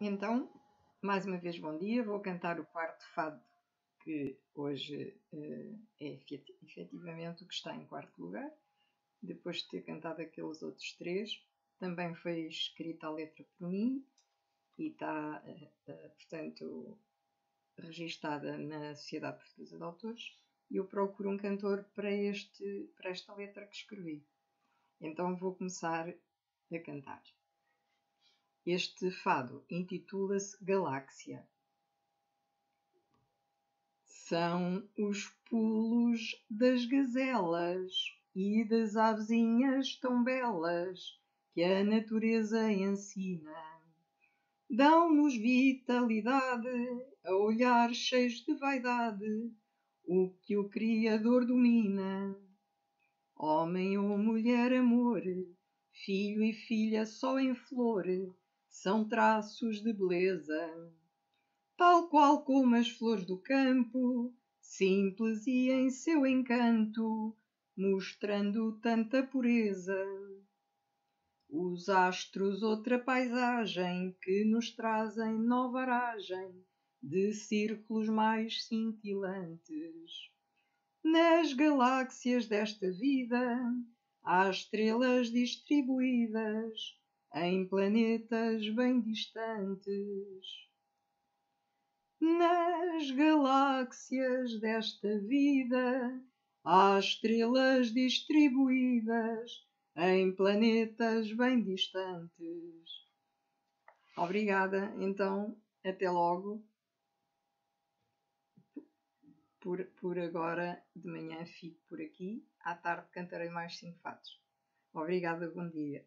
Então, mais uma vez, bom dia. Vou cantar o quarto fado, que hoje uh, é efetivamente o que está em quarto lugar, depois de ter cantado aqueles outros três. Também foi escrita a letra por mim e está, uh, uh, portanto, registada na Sociedade Portuguesa de Autores. E eu procuro um cantor para, este, para esta letra que escrevi. Então vou começar a cantar. Este fado intitula-se Galáxia. São os pulos das gazelas e das avezinhas tão belas que a natureza ensina. Dão-nos vitalidade a olhar cheios de vaidade o que o Criador domina. Homem ou mulher, amor, filho e filha só em flor são traços de beleza, tal qual como as flores do campo, simples e em seu encanto, mostrando tanta pureza. Os astros, outra paisagem que nos trazem nova aragem de círculos mais cintilantes. Nas galáxias desta vida há estrelas distribuídas em planetas bem distantes. Nas galáxias desta vida há estrelas distribuídas em planetas bem distantes. Obrigada, então, até logo. Por, por agora, de manhã, fico por aqui. À tarde, cantarei mais cinco fatos. Obrigada, bom dia.